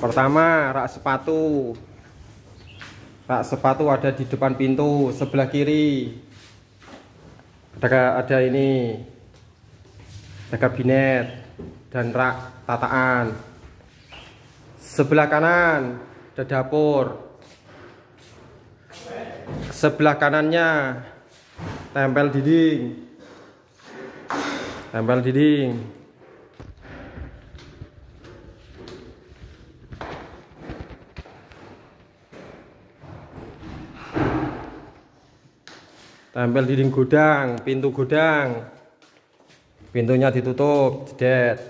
pertama rak sepatu. Rak sepatu ada di depan pintu sebelah kiri. Ada ada ini ada kabinet dan rak tataan sebelah kanan ada dapur. Sebelah kanannya tempel dinding. Tempel dinding tempel dinding gudang pintu gudang. Pintunya ditutup jedet.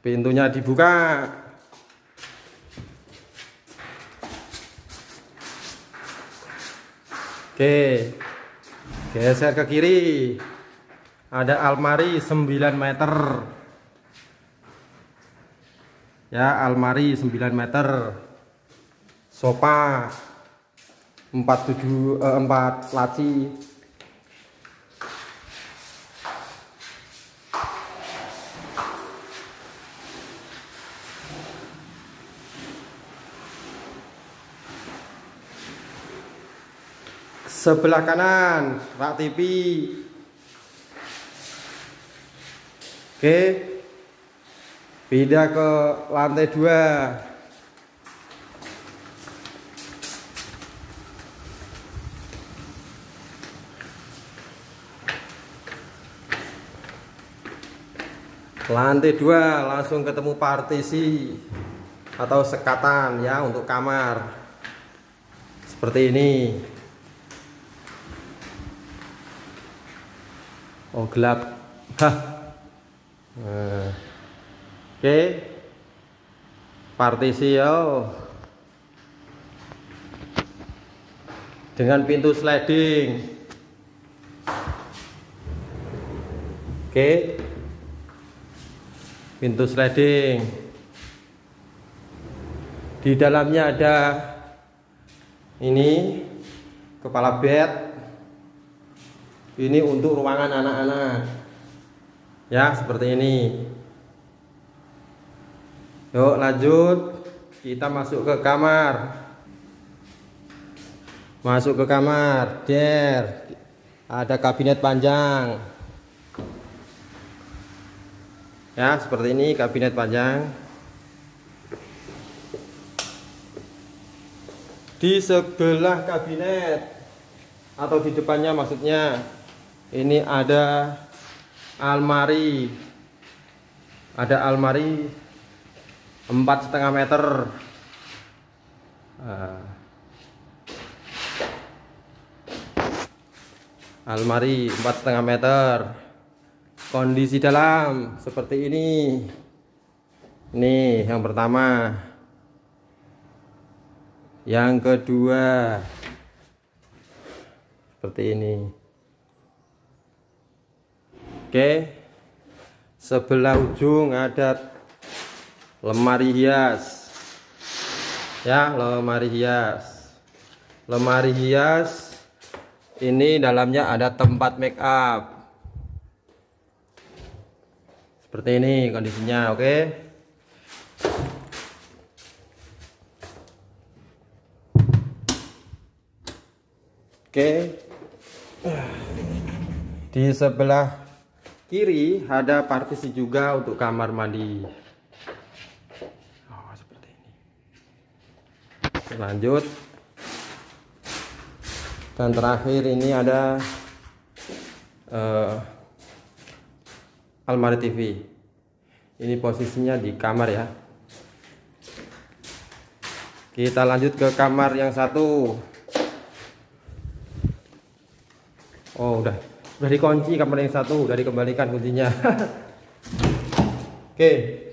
Pintunya dibuka. Oke geser ke kiri. Ada almari 9 meter. Ya almari 9 meter. Sofa empat tujuh eh, empat laci. Sebelah kanan rak TV oke. Pindah ke lantai dua lantai dua langsung ketemu partisi atau sekatan ya untuk kamar. Seperti ini. Oh gelap. Hah. Nah. oke. Partisi yo. Dengan pintu sliding. Oke pintu sliding. Di dalamnya ada ini kepala bed. Ini untuk ruangan anak-anak. Ya seperti ini. Yuk lanjut. Kita masuk ke kamar. Masuk ke kamar. Der ada kabinet panjang ya seperti ini kabinet panjang. Di sebelah kabinet atau di depannya maksudnya ini ada almari. Ada almari empat setengah meter. Ah. almari empat setengah meter kondisi dalam seperti ini. Ini yang pertama. Yang kedua. Seperti ini. Oke. Sebelah ujung ada lemari hias. Ya lemari hias. Lemari hias ini dalamnya ada tempat make up seperti ini kondisinya oke? Oke. Di sebelah kiri ada partisi juga untuk kamar mandi. Oh, seperti ini. Lanjut. Dan terakhir ini ada uh, almari TV ini posisinya di kamar ya. Kita lanjut ke kamar yang satu. Oh udah. Udah dikunci kamar yang satu udah dikembalikan kuncinya. Oke